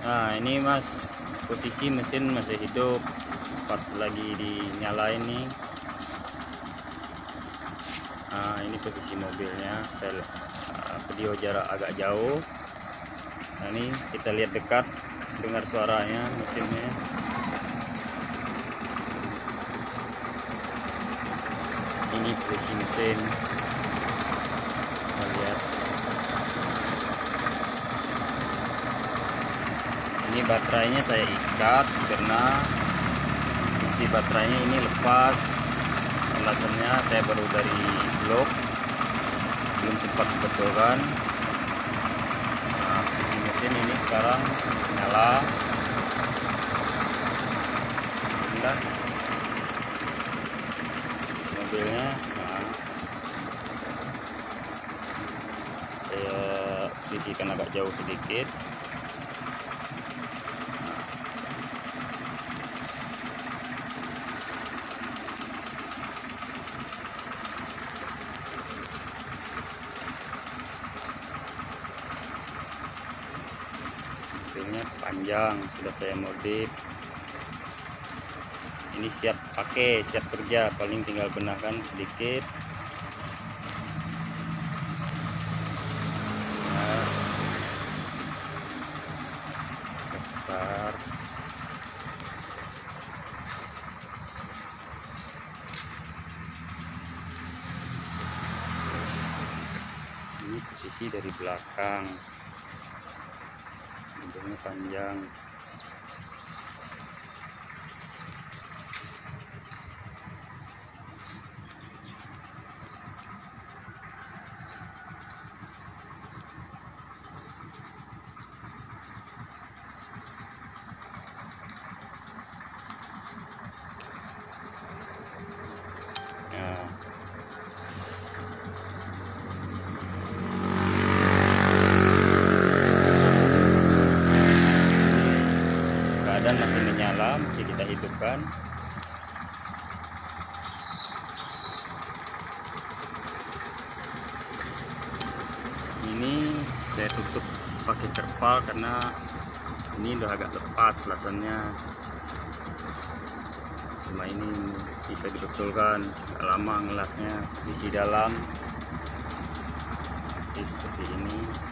nah ini mas posisi mesin masih hidup. Pas lagi dinyalain nih. Nah ini posisi mobilnya. Saya uh, video jarak agak jauh. Nah ini kita lihat dekat. Dengar suaranya mesinnya. Ini posisi mesin kita lihat ini baterainya saya ikat karena isi baterainya ini lepas. Alasannya saya baru dari blok belum sempat betulkan nah isi mesin ini sekarang nyala. Alhamdulillah. Mobilnya nah, saya posisikan agak jauh sedikit mobilnya panjang sudah saya modif. Ini siap pakai siap kerja. Paling tinggal benahkan sedikit. Ini posisi dari belakang mobilnya panjang. Ya kita hidupkan ini saya tutup pakai terpal karena ini udah agak lepas lasannya. Cuma ini bisa dibetulkan agak lama ngelasnya posisi dalam masih seperti ini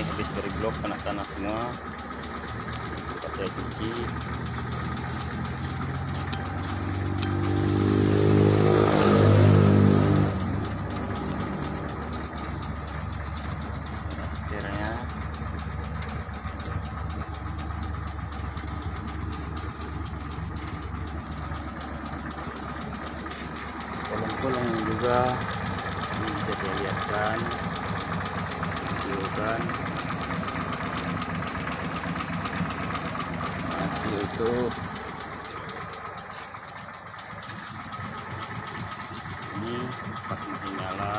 habis dari blok kena tanah semua. Sudah saya cuci. Setirnya. Kolong-kolong juga. Ini bisa saya lihatkan. Videokan masih utuh ini pas masih nyala.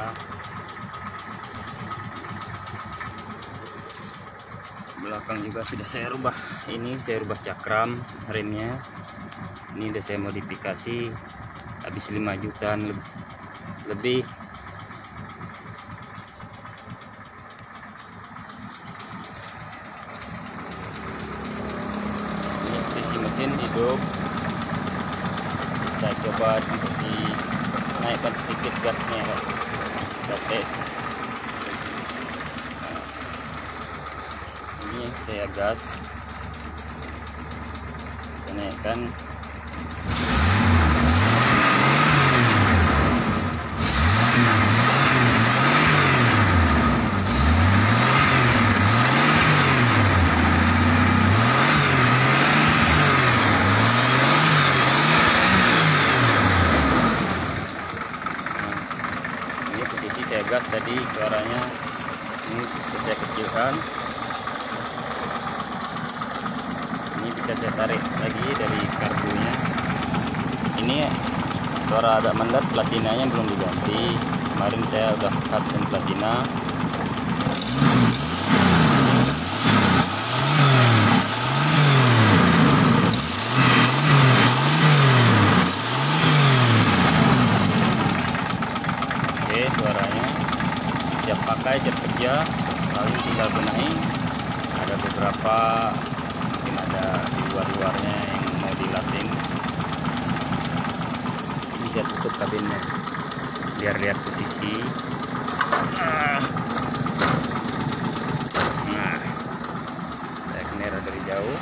Belakang juga sudah saya rubah. Ini saya rubah cakram remnya. Ini udah saya modifikasi. Habis 5 jutaan leb- lebih ini posisi mesin hidup. Saya coba dinaikkan sedikit gasnya kita tes. Nah, ini saya gas. Saya naikkan tadi suaranya. Ini bisa kecilkan. Ini bisa saya tarik lagi dari kartunya. Ini suara agak mendat platinanya belum diganti. Kemarin saya udah habisin platina. Oke suaranya aja lalu tinggal benahi. Ada beberapa mungkin ada di luar-luarnya yang mau dilasin. Ini saya tutup kabinnya biar lihat posisi. Nah, saya kamera dari jauh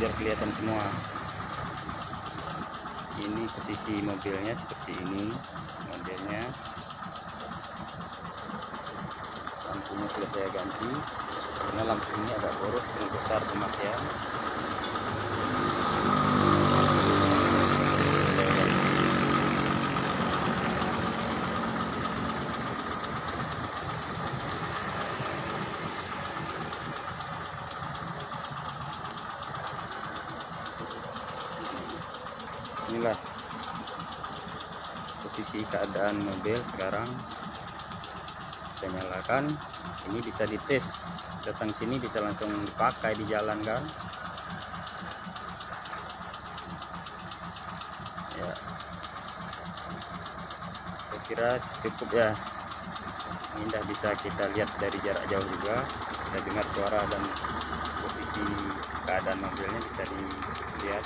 biar kelihatan semua. Ini posisi mobilnya seperti ini modelnya lampunya sudah saya ganti. Karena lampu ini agak boros dan besar pemakaian. Inilah posisi keadaan mobil sekarang saya nyalakan ini bisa dites. Datang sini bisa langsung dipakai di jalan kan? Ya. Saya kira cukup ya. Indah bisa kita lihat dari jarak jauh juga. Kita dengar suara dan posisi keadaan mobilnya bisa dilihat